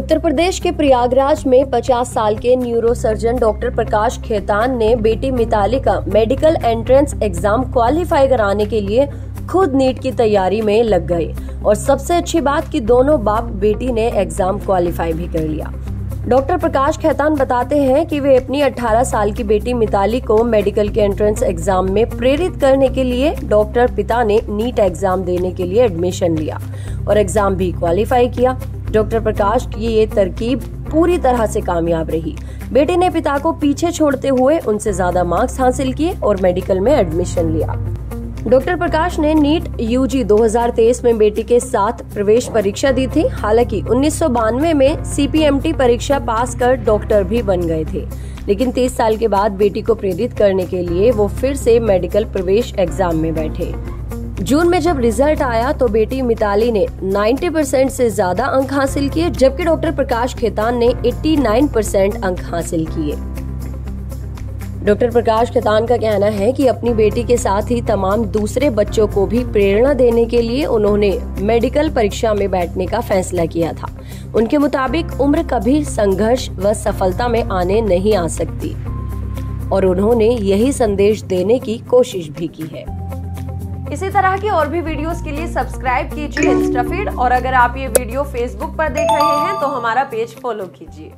उत्तर प्रदेश के प्रयागराज में 50 साल के न्यूरोसर्जन डॉक्टर प्रकाश खेतान ने बेटी मिताली का मेडिकल एंट्रेंस एग्ज़ाम क्वालिफाई कराने के लिए खुद नीट की तैयारी में लग गए और सबसे अच्छी बात कि दोनों बाप बेटी ने एग्ज़ाम क्वालिफाई भी कर लिया। डॉक्टर प्रकाश खेतान बताते हैं कि वे अपनी 18 साल की बेटी मिताली को मेडिकल के एंट्रेंस एग्ज़ाम में प्रेरित करने के लिए डॉक्टर पिता ने नीट एग्ज़ाम देने के लिए एडमिशन लिया और एग्ज़ाम भी क्वालिफाई किया। डॉक्टर प्रकाश की ये तरकीब पूरी तरह से कामयाब रही। बेटे ने पिता को पीछे छोड़ते हुए उनसे ज़्यादा मार्क्स हासिल किए और मेडिकल में एडमिशन लिया। डॉक्टर प्रकाश ने नीट यूजी 2023 में बेटी के साथ प्रवेश परीक्षा दी थी। हालाँकि उन्नीस सौ बानवे में सीपीएमटी परीक्षा पास कर डॉक्टर भी बन गए थे। लेकिन 30 साल के बाद बेटी को प्रेरित करने के लिए वो फिर से मेडिकल प्रवेश एग्ज़ाम में बैठे। जून में जब रिज़ल्ट आया तो बेटी मिताली ने 90 परसेंट ऐसी ज़्यादा अंक हासिल किए, जबकि डॉक्टर प्रकाश खेतान ने 89 परसेंट अंक हासिल किए। डॉक्टर प्रकाश खेतान का कहना है कि अपनी बेटी के साथ ही तमाम दूसरे बच्चों को भी प्रेरणा देने के लिए उन्होंने मेडिकल परीक्षा में बैठने का फैसला किया था। उनके मुताबिक, उम्र कभी संघर्ष व सफलता में आने नहीं आ सकती। और उन्होंने यही संदेश देने की कोशिश भी की है। इसी तरह की और भी वीडियोस के लिए सब्सक्राइब कीजिए इंस्टाफीड और अगर आप ये वीडियो फेसबुक पर देख रहे हैं तो हमारा पेज फॉलो कीजिए।